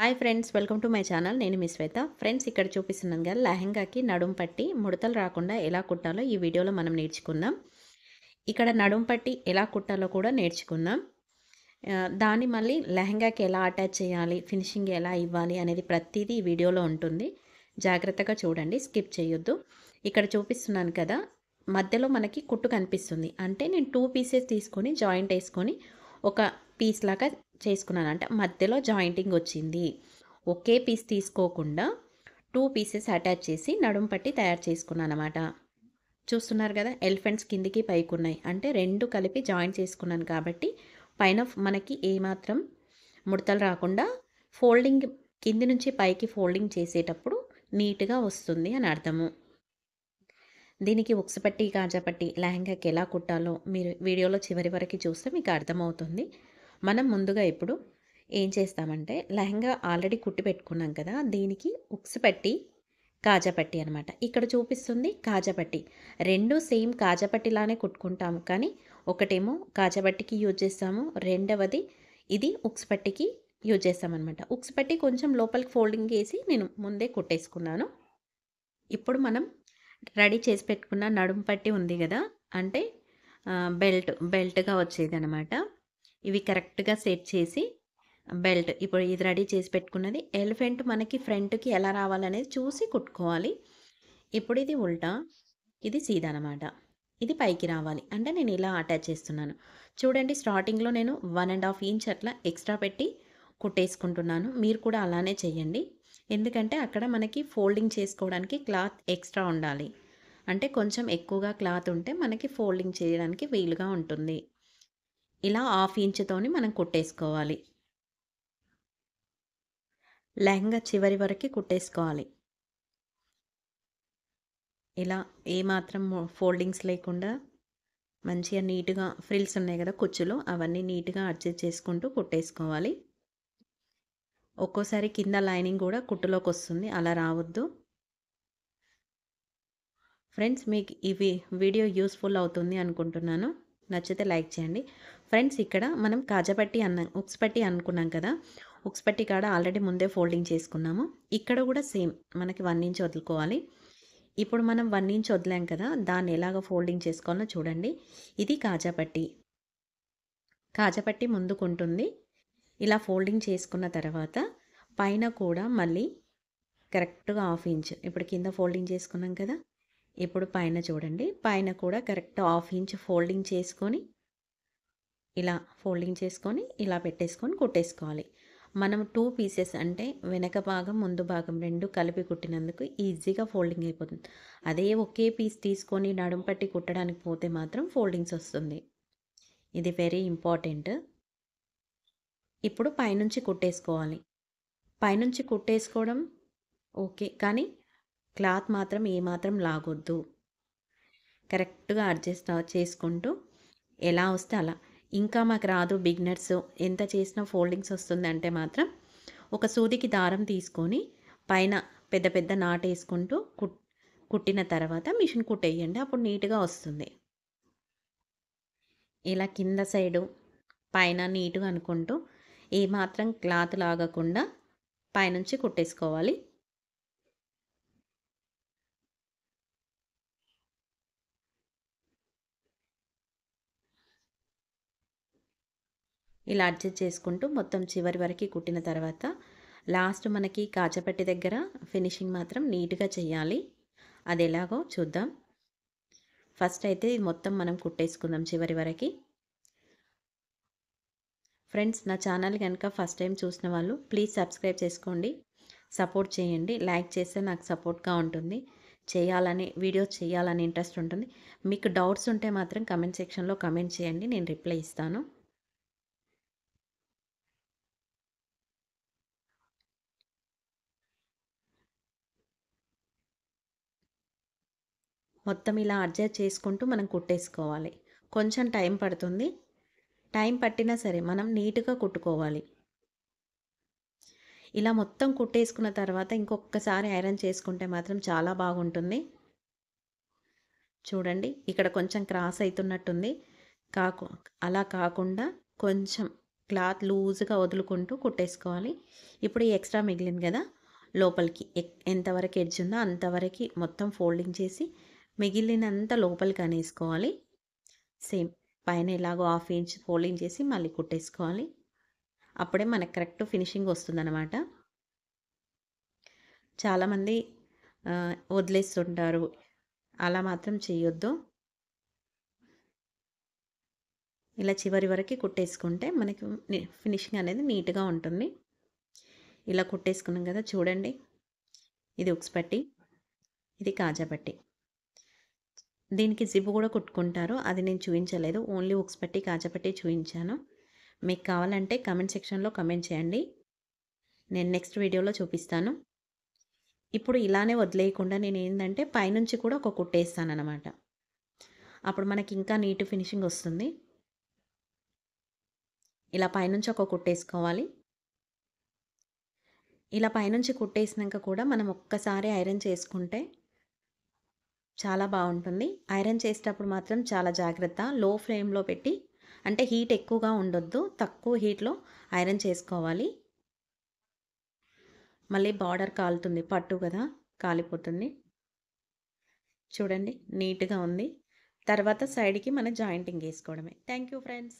Hi friends welcome to my channel. నేను మీ శ్వేత. Friends ఇక్కడ చూపిస్తున్నాను కదా లెహంగాకి నడుం పట్టి ముడతలు రాకుండా ఎలా కుట్టాలో ఈ వీడియోలో మనం నేర్చుకుందాం. ఇక్కడ నడుం పట్టి ఎలా కుట్టాలో కూడా నేర్చుకుందాం. దాన్ని మళ్ళీ లెహంగాకి ఎలా అటాచ్ చేయాలి ఫినిషింగ్ ఎలా ఇవ్వాలి అనేది ప్రతిదీ ఈ వీడియోలో ఉంటుంది. జాగ్రత్తగా చూడండి స్కిప్ చేయొద్దు. ఇక్కడ చూపిస్తున్నాను కదా మధ్యలో మనకి కుట్టు కనిపిస్తుంది. అంటే నేను టూ పీసెస్ తీసుకొని జాయింట్ వేసుకొని ఒక పీస్ లాగా చేసుకున్నాను. అంటే మధ్యలో జాయింటింగ్ వచ్చింది. ఒకే పీస్ తీసుకోకుండా టూ పీసెస్ అటాచ్ చేసి నడుం పట్టి తయారు చేసుకున్నాను అనమాట చూస్తున్నారు కదా ఎలిఫెంట్స్ కిందికి పైకి ఉన్నాయి అంటే రెండు కలిపి జాయిన్ చేసుకున్నాను కాబట్టి పైన మనకి ఏమాత్రం ముడతలు రాకుండా ఫోల్డింగ్ కింది నుంచి పైకి ఫోల్డింగ్ చేసేటప్పుడు నీట్గా వస్తుంది అని అర్థము. దీనికి ఉక్సపట్టి కాజాపట్టి లెహంగాకి ఎలా కుట్టాలో మీరు వీడియోలో చివరి వరకు చూస్తే మీకు అర్థమవుతుంది. మనం ముందుగా ఇప్పుడు ఏం చేస్తామంటే లెహంగా ఆల్రెడీ కుట్టి పెట్టుకున్నాం కదా దీనికి ఉక్సపట్టి కాజాపట్టి అనమాట ఇక్కడ చూపిస్తుంది కాజాపట్టి రెండు సేమ్ కాజాపట్టిలానే కుట్టుకుంటాము. కానీ ఒకటేమో కాజాపట్టికి యూజ్ చేస్తాము. రెండవది ఇది ఉక్స్పట్టికి యూజ్ చేస్తామన్నమాట. ఉక్స్పట్టి కొంచెం లోపలికి ఫోల్డింగ్ చేసి నేను ముందే కుట్టేసుకున్నాను. ఇప్పుడు మనం రెడీ చేసి పెట్టుకున్న నడుము పట్టి ఉంది కదా అంటే బెల్ట్ బెల్ట్గా వచ్చేది అనమాట ఇవి కరెక్ట్గా సెట్ చేసి బెల్ట్ ఇప్పుడు ఇది రెడీ చేసి పెట్టుకున్నది. ఎలిఫెంట్ మనకి ఫ్రంట్కి ఎలా రావాలనేది చూసి కుట్టుకోవాలి. ఇప్పుడు ఇది ఉల్టా ఇది సీదా అనమాట ఇది పైకి రావాలి. అంటే నేను ఇలా అటాచ్ చేస్తున్నాను. చూడండి స్టార్టింగ్లో నేను వన్ అండ్ హాఫ్ ఇంచ్ అట్లా ఎక్స్ట్రా పెట్టి కుట్టేసుకుంటున్నాను. మీరు కూడా అలానే చేయండి. ఎందుకంటే అక్కడ మనకి ఫోల్డింగ్ చేసుకోవడానికి క్లాత్ ఎక్స్ట్రా ఉండాలి. అంటే కొంచెం ఎక్కువగా క్లాత్ ఉంటే మనకి ఫోల్డింగ్ చేయడానికి వీలుగా ఉంటుంది. ఇలా హాఫ్ ఇంచుతోని మనం కుట్టేసుకోవాలి. లెహంగా చివరి వరకు కుట్టేసుకోవాలి. ఇలా ఏమాత్రం ఫోల్డింగ్స్ లేకుండా మంచిగా నీట్గా ఫ్రిల్స్ ఉన్నాయి కదా కుచ్చులు అవన్నీ నీట్గా అడ్జస్ట్ చేసుకుంటూ కుట్టేసుకోవాలి. ఒక్కోసారి కింద లైనింగ్ కూడా కుట్టులోకి వస్తుంది అలా రావద్దు. ఫ్రెండ్స్ మీకు ఇవి వీడియో యూస్ఫుల్ అవుతుంది అనుకుంటున్నాను. నచ్చితే లైక్ చేయండి. ఫ్రెండ్స్ ఇక్కడ మనం కాజపట్టి అన్న ఉక్స్పట్టి అనుకున్నాం కదా. ఉక్స్పట్టి కాడ ఆల్రెడీ ముందే ఫోల్డింగ్ చేసుకున్నాము. ఇక్కడ కూడా సేమ్ మనకి వన్ ఇంచ్ వదులుకోవాలి. ఇప్పుడు మనం వన్ ఇంచ్ వదిలాం కదా దాన్ని ఎలాగ ఫోల్డింగ్ చేసుకోవాలో చూడండి. ఇది కాజాపట్టి కాజాపట్టి ముందుకుంటుంది. ఇలా ఫోల్డింగ్ చేసుకున్న తర్వాత పైన కూడా మళ్ళీ కరెక్ట్గా హాఫ్ ఇంచ్. ఇప్పుడు కింద ఫోల్డింగ్ చేసుకున్నాం కదా. ఇప్పుడు పైన చూడండి. పైన కూడా కరెక్ట్ హాఫ్ ఇంచ్ ఫోల్డింగ్ చేసుకొని ఇలా ఫోల్డింగ్ చేసుకొని ఇలా పెట్టేసుకొని కుట్టేసుకోవాలి. మనం టూ పీసెస్ అంటే వెనక భాగం ముందు భాగం రెండు కలిపి కుట్టినందుకు ఈజీగా ఫోల్డింగ్ అయిపోతుంది. అదే ఒకే పీస్ తీసుకొని నడుము పట్టి కుట్టడానికి పోతే మాత్రం ఫోల్డింగ్స్ వస్తుంది. ఇది వెరీ ఇంపార్టెంట్. ఇప్పుడు పైనుంచి కుట్టేసుకోవాలి. పైనుంచి కుట్టేసుకోవడం ఓకే కానీ క్లాత్ మాత్రం ఏమాత్రం లాగొద్దు. కరెక్ట్గా అడ్జస్ట్ చేసుకుంటూ ఎలా వస్తే అలా. ఇంకా మాకు రాదు బిగినర్స్ ఎంత చేసినా ఫోల్డింగ్స్ వస్తుందంటే మాత్రం ఒక సూదికి దారం తీసుకొని పైన పెద్ద పెద్ద నాట్ వేసుకుంటూ కుట్ కుట్టిన తర్వాత మిషన్ కుట్టేయండి అప్పుడు నీట్గా వస్తుంది. ఇలా కింద సైడు పైన నీట్గా అనుకుంటూ ఏమాత్రం క్లాత్ లాగకుండా పైనుంచి కుట్టేసుకోవాలి. ఇలా అడ్జస్ట్ చేసుకుంటూ మొత్తం చివరి వరకు కుట్టిన తర్వాత లాస్ట్ మనకి కాచపెట్టి దగ్గర ఫినిషింగ్ మాత్రం నీట్గా చేయాలి. అది ఎలాగో చూద్దాం. ఫస్ట్ అయితే మొత్తం మనం కుట్టేసుకుందాం చివరి వరకు. ఫ్రెండ్స్ నా ఛానల్ కనుక ఫస్ట్ టైం చూసిన వాళ్ళు ప్లీజ్ సబ్స్క్రైబ్ చేసుకోండి. సపోర్ట్ చేయండి. లైక్ చేస్తే నాకు సపోర్ట్గా ఉంటుంది. చేయాలని వీడియోస్ చేయాలని ఇంట్రెస్ట్ ఉంటుంది. మీకు డౌట్స్ ఉంటే మాత్రం కమెంట్ సెక్షన్లో కమెంట్ చేయండి. నేను రిప్లై ఇస్తాను. మొత్తం ఇలా అడ్జస్ట్ చేసుకుంటూ మనం కుట్టేసుకోవాలి. కొంచెం టైం పడుతుంది. టైం పట్టినా సరే మనం నీట్గా కుట్టుకోవాలి. ఇలా మొత్తం కుట్టేసుకున్న తర్వాత ఇంకొకసారి ఐరన్ చేసుకుంటే మాత్రం చాలా బాగుంటుంది. చూడండి ఇక్కడ కొంచెం క్రాస్ అవుతున్నట్టుంది కాకు అలా కాకుండా కొంచెం క్లాత్ లూజ్గా వదులుకుంటూ కుట్టేసుకోవాలి. ఇప్పుడు ఈ ఎక్స్ట్రా మిగిలింది కదా లోపలికి ఎంతవరకు ఎడ్జ్ ఉందో అంతవరకు మొత్తం ఫోల్డింగ్ చేసి మిగిలినంత లోపలికి అనేసుకోవాలి సేమ్ పైన ఎలాగో హాఫ్ ఇంచ్ ఫోల్డింగ్ చేసి మళ్ళీ కుట్టేసుకోవాలి. అప్పుడే మనకు కరెక్ట్ ఫినిషింగ్ వస్తుందన్నమాట. చాలామంది వదిలేస్తుంటారు. అలా మాత్రం చేయొద్దు. ఇలా చివరి వరకు కుట్టేసుకుంటే మనకి ఫినిషింగ్ అనేది నీట్గా ఉంటుంది. ఇలా కుట్టేసుకున్నాం కదా చూడండి. ఇది ఉక్స్ పట్టి ఇది కాజా పట్టి. దీనికి జిప్ కూడా కుట్టుకుంటారు. అది నేను చూపించలేదు ఓన్లీ ఉక్స్ పట్టి కాచపట్టి చూపించాను మీకు కావాలంటే కమెంట్ సెక్షన్లో కమెంట్ చేయండి. నేను నెక్స్ట్ వీడియోలో చూపిస్తాను. ఇప్పుడు ఇలానే వదిలేయకుండా నేను ఏంటంటే పైనుంచి కూడా ఒక కుట్టేస్తాను అనమాట అప్పుడు మనకి ఇంకా నీట్ ఫినిషింగ్ వస్తుంది. ఇలా పైనుంచి ఒక కుట్టేసుకోవాలి ఇలా పైనుంచి కుట్టేసినాక కూడా మనం ఒక్కసారి ఐరన్ చేసుకుంటే చాలా బాగుంటుంది. ఐరన్ చేసేటప్పుడు మాత్రం చాలా జాగ్రత్త. లో ఫ్లేమ్లో పెట్టి అంటే హీట్ ఎక్కువగా ఉండొద్దు. తక్కువ హీట్లో ఐరన్ చేసుకోవాలి. మళ్ళీ బార్డర్ కాలుతుంది. పట్టు కదా కాలిపోతుంది. చూడండి నీట్గా ఉంది. తర్వాత సైడ్కి మన జాయింటింగ్ వేసుకోవడమే. Thank you friends.